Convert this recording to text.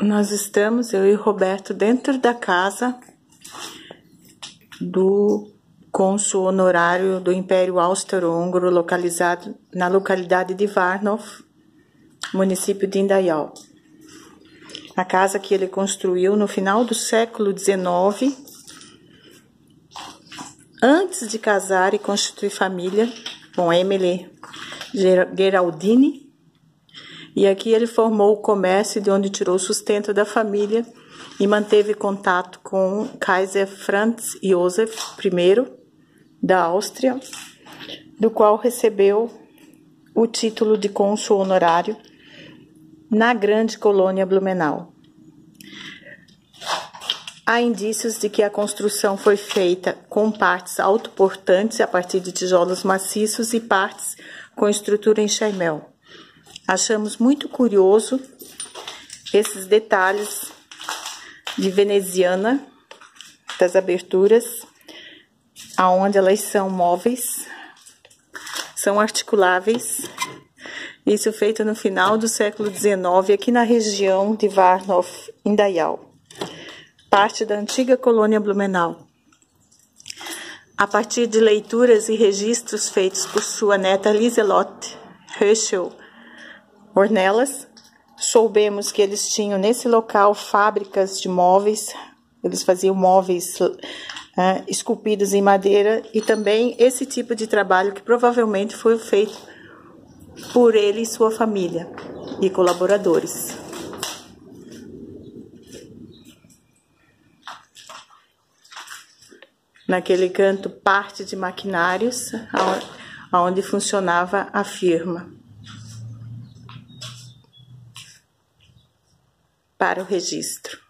Nós estamos, eu e Roberto, dentro da casa do cônsul honorário do Império Austro-Húngaro, localizado na localidade de Varnov, município de Indaial. A casa que ele construiu no final do século XIX, antes de casar e constituir família com Emily Geraldini, e aqui ele formou o comércio de onde tirou o sustento da família e manteve contato com Kaiser Franz Josef I da Áustria, do qual recebeu o título de cônsul honorário na grande colônia Blumenau. Há indícios de que a construção foi feita com partes autoportantes a partir de tijolos maciços e partes com estrutura em chaimel. Achamos muito curioso esses detalhes de veneziana das aberturas, aonde elas são móveis, são articuláveis. Isso feito no final do século XIX aqui na região de Varnov, Indaial, parte da antiga colônia Blumenau. A partir de leituras e registros feitos por sua neta Liselotte Höschel, Ornelas. Soubemos que eles tinham nesse local fábricas de móveis, eles faziam móveis uh, esculpidos em madeira e também esse tipo de trabalho que provavelmente foi feito por ele e sua família e colaboradores. Naquele canto, parte de maquinários, onde funcionava a firma. Para o registro.